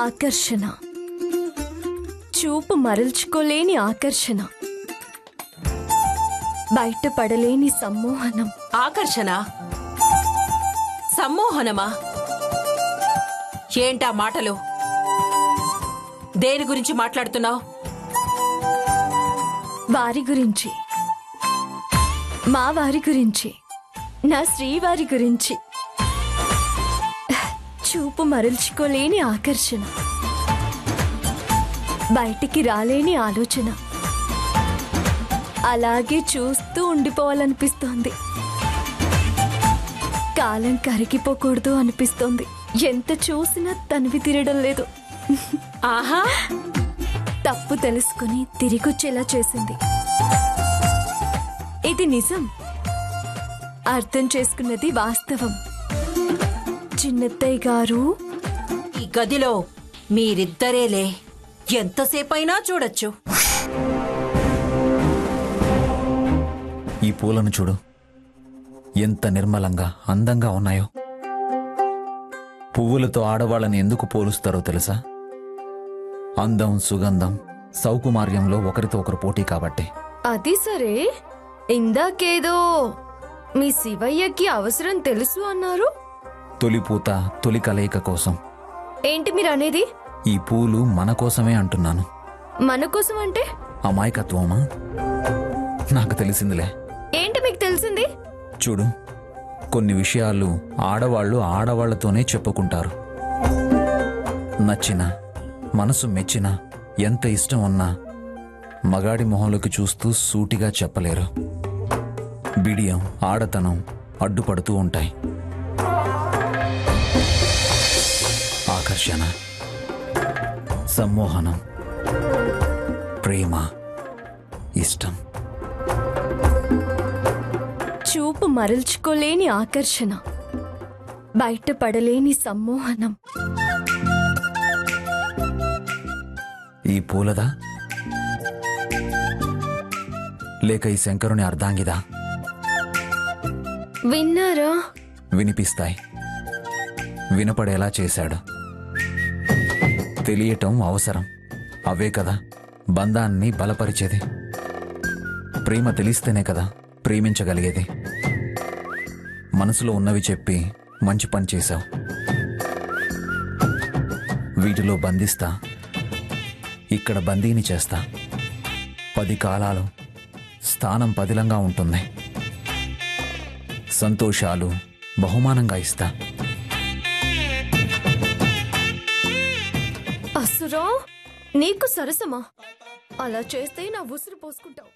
ఆకర్షణ. చూపు మరల్చుకోలేని ఆకర్షణ. బయటపడలేని సమ్మోహనం. ఆకర్షణ? సమ్మోహనమా? ఏంటా మాటలు? దేని గురించి మాట్లాడుతున్నావు? వారి గురించి. మా వారి గురించి. నా శ్రీవారి గురించి. చూపు మరల్చుకోలేని ఆకర్షణ. బయటికి రాలేని ఆలోచన. అలాగే చూస్తూ ఉండిపోవాలనిపిస్తోంది. కాలం కరిగిపోకూడదు అనిపిస్తోంది. ఎంత చూసినా తనివి తిరగడం లేదు. ఆహా! తప్పు తెలుసుకుని తిరిగొచ్చేలా చేసింది. ఇది నిజం. అర్థం చేసుకున్నది వాస్తవం. చిన్నత్తయ్య గారు ఈ గదిలో మీరిద్దరేలే. ఎంతసేపైనా చూడొచ్చు. ఈ పూలను చూడు. ఎంత నిర్మలంగా అందంగా ఉన్నాయో. పువ్వులతో ఆడవాళ్ళని ఎందుకు పోలుస్తారో తెలుసా? అందం సుగంధం సౌకుమార్యంలో ఒకరితో ఒకరు పోటీ కాబట్టి. అది సరే. ఇందాకేదో మీ శివయ్యకి అవసరం తెలుసు అన్నారు. తొలి పూత తొలి కలయిక కోసం. ఏంటి మీరు అనేది ఈ పూలు మన కోసమే అంటున్నాను. మన కోసం అంటే? అమాయకత్వమా? నాకు తెలిసిందిలే. ఏంటి మీకు తెలిసింది? చూడు కొన్ని విషయాలు ఆడవాళ్ళు ఆడవాళ్ళతోనే చెప్పుకుంటారు. నచ్చిన మనసు మెచ్చిన ఎంత ఇష్టం ఉన్నా మగాడి మొహంలోకి చూస్తూ సూటిగా చెప్పలేరు. బిడియం ఆడతనం అడ్డుపడుతూ ఉంటాయి. ఆకర్షణ సమ్మోహనం ప్రేమ ఇష్టం. చూపు మరల్చుకోలేని ఆకర్షణ బయటపడలేని సమ్మోహనం. ఈ పూలదా? లేక ఈ శంకరుని అర్ధాంగిదా? విన్నారా? వినిపిస్తాయి. వినపడేలా చేశాడు. తెలియటం అవసరం. అవే కదా బంధాన్ని బలపరిచేది. ప్రేమ తెలిస్తేనే కదా ప్రేమించగలిగేది. మనసులో ఉన్నవి చెప్పి మంచి పని చేశావు. వీటిలో బంధిస్తా. ఇక్కడ బందీని చేస్తా. పది కాలాలు స్థానం పదిలంగా ఉంటుంది. సంతోషాలు బహుమానంగా ఇస్తా. అసురా నీకు సరసమా? అలా చేస్తే నా ఉసురు పోసుకుంటావు.